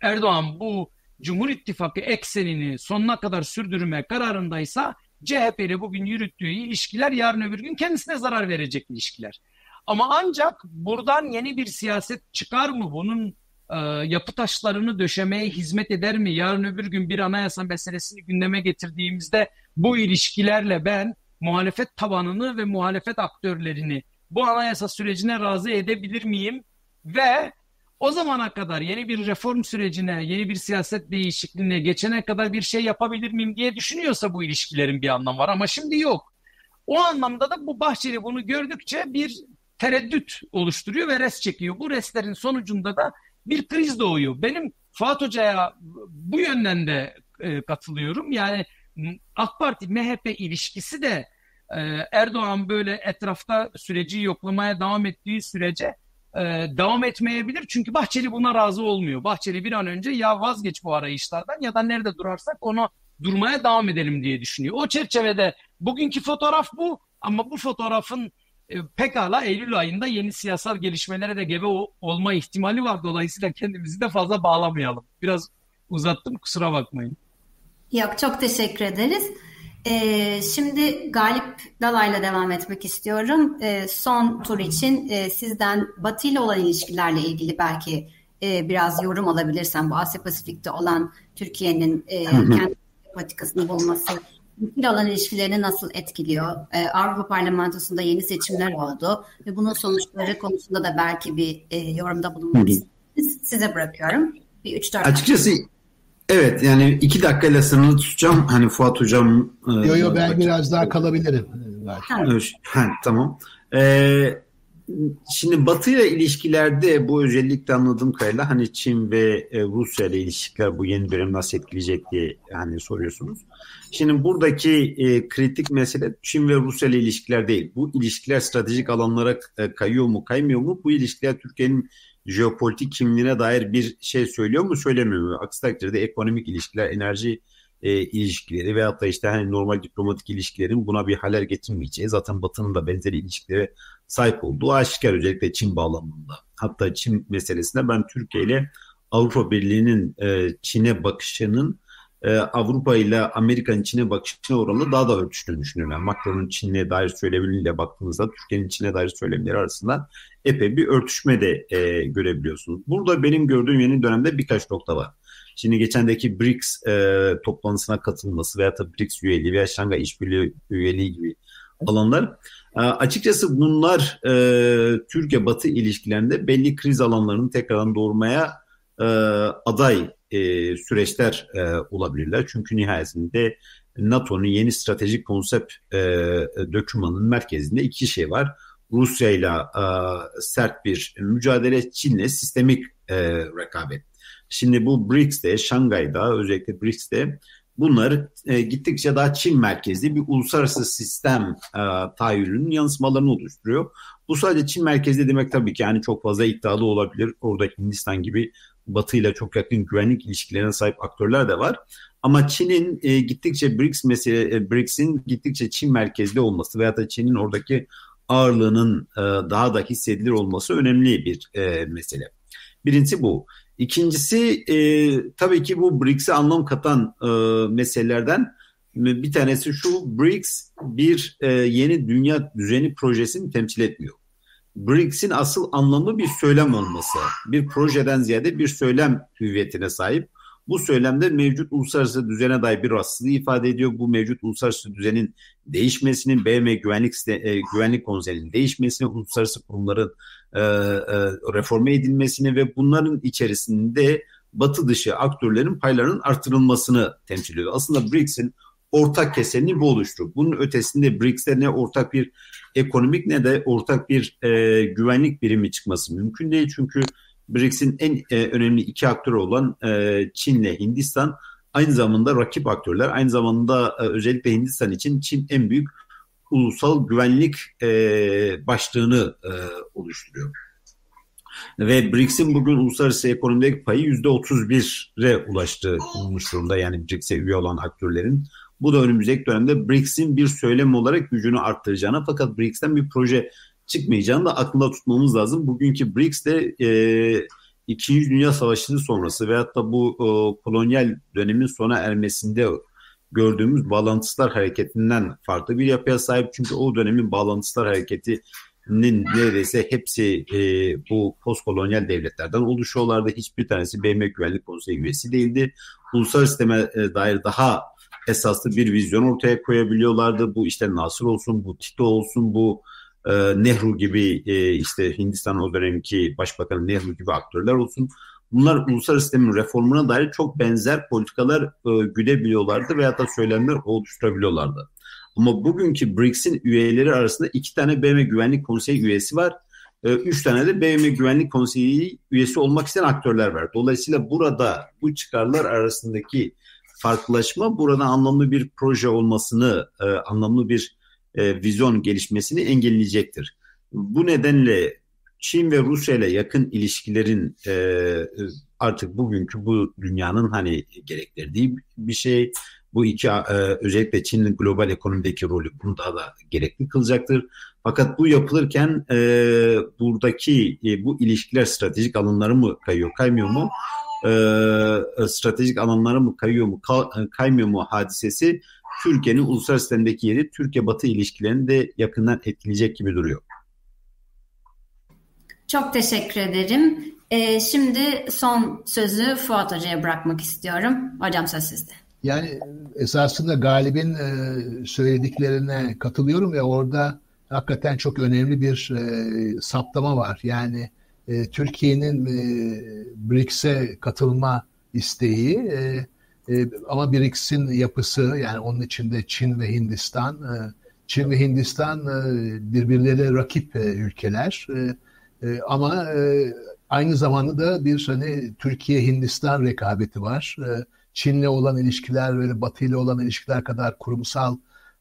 Erdoğan bu Cumhur İttifakı eksenini sonuna kadar sürdürme kararındaysa CHP bugün yürüttüğü ilişkiler yarın öbür gün kendisine zarar verecek ilişkiler. Ama ancak buradan yeni bir siyaset çıkar mı? Bunun e, yapı taşlarını döşemeye hizmet eder mi? Yarın öbür gün bir anayasa meselesini gündeme getirdiğimizde bu ilişkilerle ben muhalefet tabanını ve muhalefet aktörlerini bu anayasa sürecine razı edebilir miyim? Ve o zamana kadar yeni bir reform sürecine, yeni bir siyaset değişikliğine geçene kadar bir şey yapabilir miyim diye düşünüyorsa bu ilişkilerin bir anlamı var ama şimdi yok. O anlamda da bu Bahçeli bunu gördükçe bir tereddüt oluşturuyor ve res çekiyor. Bu reslerin sonucunda da bir kriz doğuyor. Benim Fuat Hoca'ya bu yönden de e, katılıyorum. Yani AK Parti MHP ilişkisi de e, Erdoğan böyle etrafta süreci yoklamaya devam ettiği sürece e, devam etmeyebilir. Çünkü Bahçeli buna razı olmuyor. Bahçeli bir an önce ya vazgeç bu arayışlardan ya da nerede durarsak onu durmaya devam edelim diye düşünüyor. O çerçevede bugünkü fotoğraf bu ama bu fotoğrafın e, pekala Eylül ayında yeni siyasal gelişmelere de gebe olma ihtimali var. Dolayısıyla kendimizi de fazla bağlamayalım. Biraz uzattım kusura bakmayın. Yok çok teşekkür ederiz. Ee, şimdi Galip Dalay'la devam etmek istiyorum. Ee, son tur için e, sizden Batı ile olan ilişkilerle ilgili belki e, biraz yorum alabilirsem bu Asya Pasifik'te olan Türkiye'nin e, kendi politikasını bulması ile olan ilişkilerini nasıl etkiliyor? Ee, Avrupa Parlamentosu'nda yeni seçimler oldu ve bunun sonuçları konusunda da belki bir e, yorumda bulunmak isteriz. Size bırakıyorum. Bir 3-4 Açıkçası Evet yani iki dakikayla sınırlı tutacağım. Hani Fuat Hocam... Yo yo ben biraz daha kalabilirim. Belki. Ha, tamam. Ee, şimdi Batı ile ilişkilerde bu özellikle anladığım kadarıyla hani Çin ve e, Rusya ile ilişkiler bu yeni dönem nasıl etkileyecek diye hani soruyorsunuz. Şimdi buradaki e, kritik mesele Çin ve Rusya ile ilişkiler değil. Bu ilişkiler stratejik alanlara e, kayıyor mu kaymıyor mu? Bu ilişkiler Türkiye'nin jeopolitik kimliğine dair bir şey söylüyor mu söylemiyor mu? Aksi takdirde ekonomik ilişkiler, enerji e, ilişkileri veyahut da işte hani normal diplomatik ilişkilerin buna bir haler getirmeyeceği zaten Batı'nın da benzeri ilişkilere sahip olduğu aşikar özellikle Çin bağlamında. Hatta Çin meselesinde ben Türkiye ile Avrupa Birliği'nin e, Çin'e bakışının e, Avrupa ile Amerika'nın Çin'e bakışına oranla daha da örtüştüğünü düşünüyorum. Yani Macron'un Çin'e dair söylemleriyle baktığınızda Türkiye'nin Çin'e dair söylemleri arasında epey bir örtüşme de e, görebiliyorsunuz. Burada benim gördüğüm yeni dönemde birkaç nokta var. Şimdi geçendeki BRICS e, toplantısına katılması veya da BRICS üyeliği veya Şangay İşbirliği üyeliği gibi alanlar. E, açıkçası bunlar e, Türkiye-Batı ilişkilerinde belli kriz alanlarını tekrardan doğurmaya e, aday e, süreçler e, olabilirler. Çünkü nihayetinde NATO'nun yeni stratejik konsept e, dokümanının merkezinde iki şey var. Rusya ile sert bir mücadele, Çin'le sistemik e, rekabet. Şimdi bu BRICS'te, Şangay'da özellikle BRICS'te bunlar e, gittikçe daha Çin merkezli bir uluslararası sistem e, tahayyülünün yansımalarını oluşturuyor. Bu sadece Çin merkezli demek tabii ki yani çok fazla iddialı olabilir. Orada Hindistan gibi Batı ile çok yakın güvenlik ilişkilerine sahip aktörler de var. Ama Çin'in e, gittikçe BRICS mesele, e, BRICS'in gittikçe Çin merkezli olması veya da Çin'in oradaki ağırlığının e, daha da hissedilir olması önemli bir e, mesele. Birincisi bu. İkincisi e, tabii ki bu BRICS'e anlam katan e, meselelerden bir tanesi şu BRICS bir e, yeni dünya düzeni projesini temsil etmiyor. BRICS'in asıl anlamı bir söylem olması. Bir projeden ziyade bir söylem hüviyetine sahip. Bu söylemde mevcut uluslararası düzene dair bir rahatsızlığı ifade ediyor. Bu mevcut uluslararası düzenin değişmesinin, BM Güvenlik e, Güvenlik Konseyi'nin değişmesini, uluslararası kurumların e, e, reforme edilmesini ve bunların içerisinde batı dışı aktörlerin paylarının artırılmasını temsil ediyor. Aslında BRICS'in ortak kesenini bu oluşturuyor. Bunun ötesinde BRICS'te ne ortak bir ekonomik ne de ortak bir e, güvenlik birimi çıkması mümkün değil. Çünkü BRICS'in en e, önemli iki aktörü olan e, Çin ile Hindistan aynı zamanda rakip aktörler. Aynı zamanda e, özellikle Hindistan için Çin en büyük ulusal güvenlik e, başlığını e, oluşturuyor. Ve BRICS'in bugün uluslararası ekonomideki payı %31'e ulaştığı bulmuş durumda. Yani BRICS'e üye olan aktörlerin. Bu da önümüzdeki dönemde BRICS'in bir söylem olarak gücünü arttıracağına fakat BRICS'ten bir proje çıkmayacağını da aklında tutmamız lazım. Bugünkü BRICS'te e, İkinci Dünya Savaşı sonrası veyahut da bu e, kolonyal dönemin sona ermesinde gördüğümüz bağlantıslar hareketinden farklı bir yapıya sahip. Çünkü o dönemin bağlantıslar hareketinin neredeyse hepsi e, bu postkolonyal devletlerden oluşuyorlardı. Hiçbir tanesi BM Güvenlik Konseyi üyesi değildi. Uluslararası sisteme e, dair daha esaslı bir vizyon ortaya koyabiliyorlardı. Bu işte Nasır olsun, bu Tito olsun, bu e, Nehru gibi e, işte Hindistan o dönemki başbakanı Nehru gibi aktörler olsun. Bunlar uluslararası sistemin reformuna dair çok benzer politikalar e, güdebiliyorlardı veya da söylemler oluşturabiliyorlardı. Ama bugünkü BRICS'in üyeleri arasında iki tane BM Güvenlik Konseyi üyesi var. E, üç tane de BM Güvenlik Konseyi üyesi olmak isteyen aktörler var. Dolayısıyla burada bu çıkarlar arasındaki farklılaşma burada anlamlı bir proje olmasını, e, anlamlı bir e, vizyon gelişmesini engelleyecektir. Bu nedenle Çin ve Rusya ile yakın ilişkilerin e, artık bugünkü bu dünyanın hani gerektirdiği bir şey. Bu iki e, özellikle Çin'in global ekonomideki rolü bunu daha da gerekli kılacaktır. Fakat bu yapılırken e, buradaki e, bu ilişkiler stratejik alanları mı kayıyor, kaymıyor mu? E, stratejik alanları mı kayıyor mu, kaymıyor mu hadisesi Türkiye'nin uluslararası sistemdeki yeri Türkiye-Batı ilişkilerini de yakından etkileyecek gibi duruyor. Çok teşekkür ederim. Ee, şimdi son sözü Fuat Hoca'ya bırakmak istiyorum. Hocam söz sizde. Yani esasında Galip'in e, söylediklerine katılıyorum ve orada hakikaten çok önemli bir e, saptama var. Yani e, Türkiye'nin e, BRICS'e katılma isteği e, e, ama BRICS'in yapısı yani onun içinde Çin ve Hindistan, e, Çin ve Hindistan e, birbirleri rakip e, ülkeler. E, e, ama e, aynı zamanda da bir hani Türkiye-Hindistan rekabeti var. E, Çin'le olan ilişkiler ve Batı ile olan ilişkiler kadar kurumsal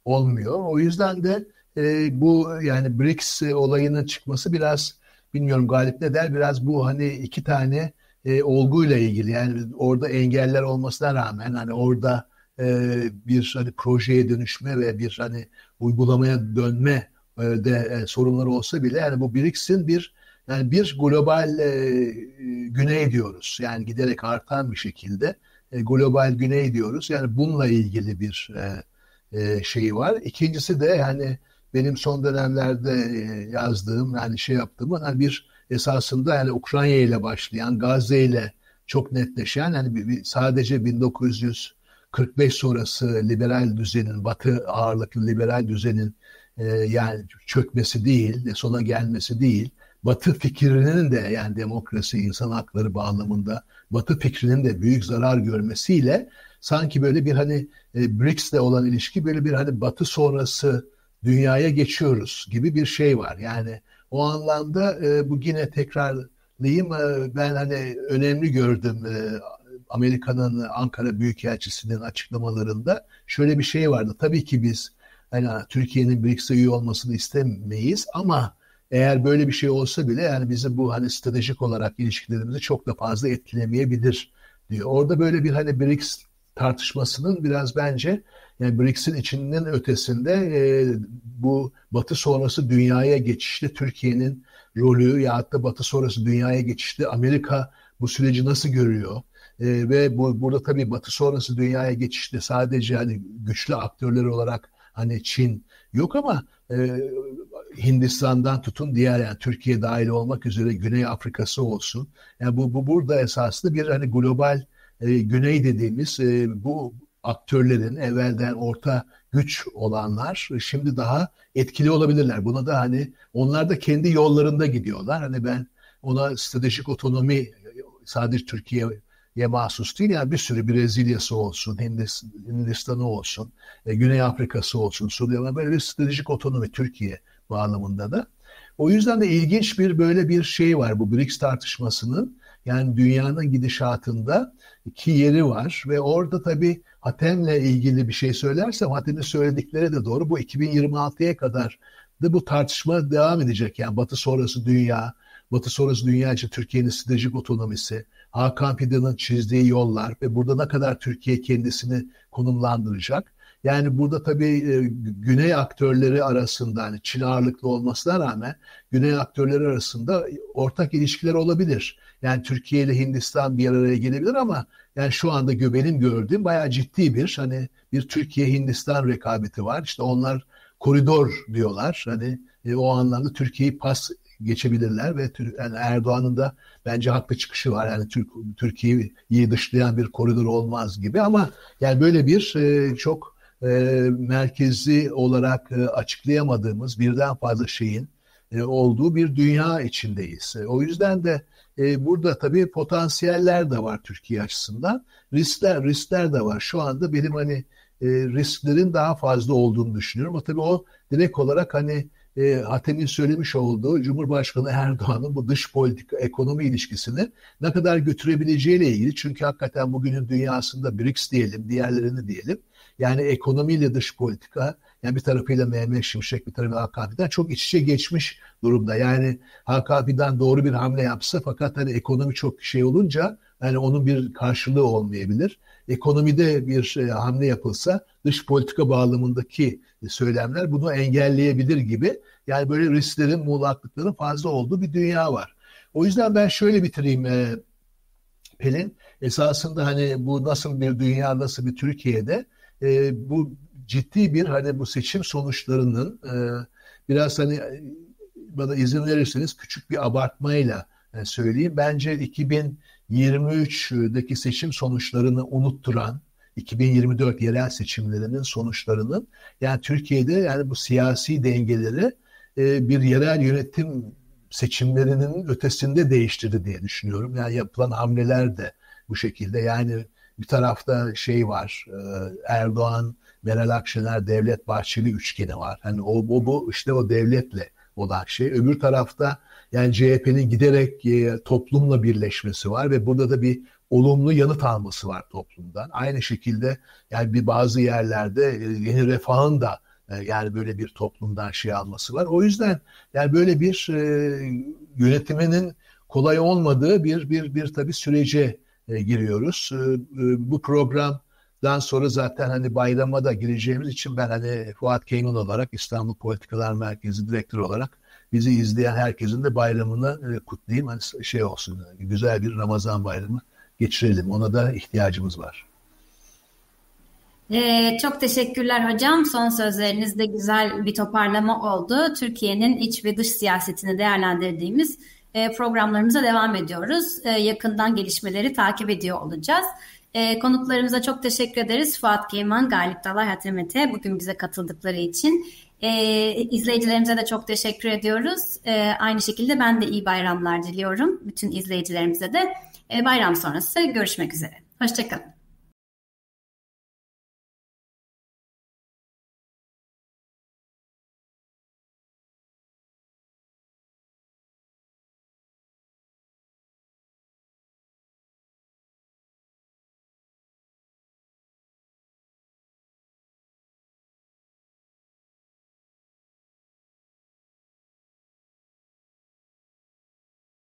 olmuyor. O yüzden de e, bu yani BRICS olayının çıkması biraz bilmiyorum Galip ne der biraz bu hani iki tane e, olguyla ilgili yani orada engeller olmasına rağmen hani orada e, bir hani projeye dönüşme ve bir hani uygulamaya dönme e, de e, sorunları olsa bile yani bu BRICS'in bir yani bir global e, güney diyoruz. Yani giderek artan bir şekilde e, global güney diyoruz. Yani bununla ilgili bir e, e, şeyi var. İkincisi de yani benim son dönemlerde e, yazdığım yani şey yaptığım hani bir esasında yani Ukrayna ile başlayan Gazze ile çok netleşen yani sadece 1945 sonrası liberal düzenin Batı ağırlıklı liberal düzenin e, yani çökmesi değil, sona gelmesi değil. Batı fikrinin de yani demokrasi, insan hakları bağlamında Batı fikrinin de büyük zarar görmesiyle sanki böyle bir hani e, BRICS'le olan ilişki böyle bir hani Batı sonrası dünyaya geçiyoruz gibi bir şey var. Yani o anlamda e, bu yine tekrar diyeyim ben hani önemli gördüm Amerika'nın Ankara Büyükelçisi'nin açıklamalarında şöyle bir şey vardı. Tabii ki biz hani Türkiye'nin BRICS'e üye olmasını istemeyiz ama eğer böyle bir şey olsa bile yani bizim bu hani stratejik olarak ilişkilerimizi çok da fazla etkilemeyebilir diyor. Orada böyle bir hani BRICS tartışmasının biraz bence yani BRICS'in içinin ötesinde e, bu Batı sonrası dünyaya geçişte Türkiye'nin rolü ya da Batı sonrası dünyaya geçişte Amerika bu süreci nasıl görüyor? E, ve bu, burada tabii Batı sonrası dünyaya geçişte sadece hani güçlü aktörler olarak hani Çin yok ama e, Hindistan'dan tutun diğer yani Türkiye dahil olmak üzere Güney Afrika'sı olsun. Yani bu, bu burada esaslı bir hani global e, Güney dediğimiz e, bu aktörlerin evvelden orta güç olanlar şimdi daha etkili olabilirler. Buna da hani onlar da kendi yollarında gidiyorlar. Hani ben ona stratejik otonomi sadece Türkiye'ye mahsus değil. Yani bir sürü Brezilya'sı olsun, Hindistan'ı olsun, e, Güney Afrika'sı olsun, Suriye böyle bir stratejik otonomi Türkiye bağlamında da. O yüzden de ilginç bir böyle bir şey var bu BRICS tartışmasının. Yani dünyanın gidişatında iki yeri var ve orada tabii Hatem'le ilgili bir şey söylersem Hatem'in söyledikleri de doğru. Bu 2026'ya kadar da bu tartışma devam edecek. Yani Batı sonrası dünya, Batı sonrası dünya için Türkiye'nin stratejik otonomisi, Hakan Fidan'ın çizdiği yollar ve burada ne kadar Türkiye kendisini konumlandıracak. Yani burada tabii e, Güney aktörleri arasında hani Çin ağırlıklı olmasına rağmen Güney aktörleri arasında ortak ilişkiler olabilir. Yani Türkiye ile Hindistan bir araya gelebilir ama yani şu anda benim gördüğüm bayağı ciddi bir hani bir Türkiye-Hindistan rekabeti var. İşte onlar koridor diyorlar. Hani e, o anlamda Türkiye'yi pas geçebilirler ve yani Erdoğan'ın da bence haklı çıkışı var. Yani Türk, Türkiye'yi dışlayan bir koridor olmaz gibi ama yani böyle bir e, çok e, merkezi olarak e, açıklayamadığımız birden fazla şeyin e, olduğu bir dünya içindeyiz. E, o yüzden de e, burada tabii potansiyeller de var Türkiye açısından. Riskler, riskler de var. Şu anda benim hani e, risklerin daha fazla olduğunu düşünüyorum. Ama tabii o direkt olarak hani e, Hatem'in söylemiş olduğu Cumhurbaşkanı Erdoğan'ın bu dış politika ekonomi ilişkisini ne kadar götürebileceğiyle ilgili. Çünkü hakikaten bugünün dünyasında BRICS diyelim, diğerlerini diyelim. Yani ekonomiyle dış politika yani bir tarafıyla Mehmet Şimşek bir tarafıyla Fidan çok iç içe geçmiş durumda. Yani Fidan doğru bir hamle yapsa fakat hani ekonomi çok şey olunca yani onun bir karşılığı olmayabilir. Ekonomide bir e, hamle yapılsa dış politika bağlamındaki söylemler bunu engelleyebilir gibi. Yani böyle risklerin, muğlaklıkların fazla olduğu bir dünya var. O yüzden ben şöyle bitireyim e, Pelin. Esasında hani bu nasıl bir dünya, nasıl bir Türkiye'de e, bu ciddi bir hani bu seçim sonuçlarının e, biraz hani bana izin verirseniz küçük bir abartmayla e, söyleyeyim. Bence 2023'deki seçim sonuçlarını unutturan 2024 yerel seçimlerinin sonuçlarının yani Türkiye'de yani bu siyasi dengeleri e, bir yerel yönetim seçimlerinin ötesinde değiştirdi diye düşünüyorum. Yani yapılan hamleler de bu şekilde. Yani bir tarafta şey var e, Erdoğan, Meral Akşener, Devlet Bahçeli üçgeni var. Hani o, o bu işte o devletle olan şey. Öbür tarafta yani CHP'nin giderek e, toplumla birleşmesi var ve burada da bir olumlu yanıt alması var toplumdan. Aynı şekilde yani bir bazı yerlerde e, yeni refahın da yani böyle bir toplumdan şey alması var. O yüzden yani böyle bir e, yönetiminin kolay olmadığı bir bir bir tabii sürece e, giriyoruz. E, e, bu programdan sonra zaten hani bayrama da gireceğimiz için ben hani Fuat Keyman olarak İstanbul Politikalar Merkezi Direktörü olarak bizi izleyen herkesin de bayramını kutlayayım. Hani şey olsun, güzel bir Ramazan bayramı geçirelim. Ona da ihtiyacımız var. Ee, çok teşekkürler hocam. Son sözlerinizde güzel bir toparlama oldu. Türkiye'nin iç ve dış siyasetini değerlendirdiğimiz e, programlarımıza devam ediyoruz. E, yakından gelişmeleri takip ediyor olacağız. E, konuklarımıza çok teşekkür ederiz. Fuat Keyman, Galip Dalay, Hatemete bugün bize katıldıkları için. E, izleyicilerimize de çok teşekkür ediyoruz. Aynı şekilde ben de iyi bayramlar diliyorum bütün izleyicilerimize de. Bayram sonrası görüşmek üzere. Hoşçakalın.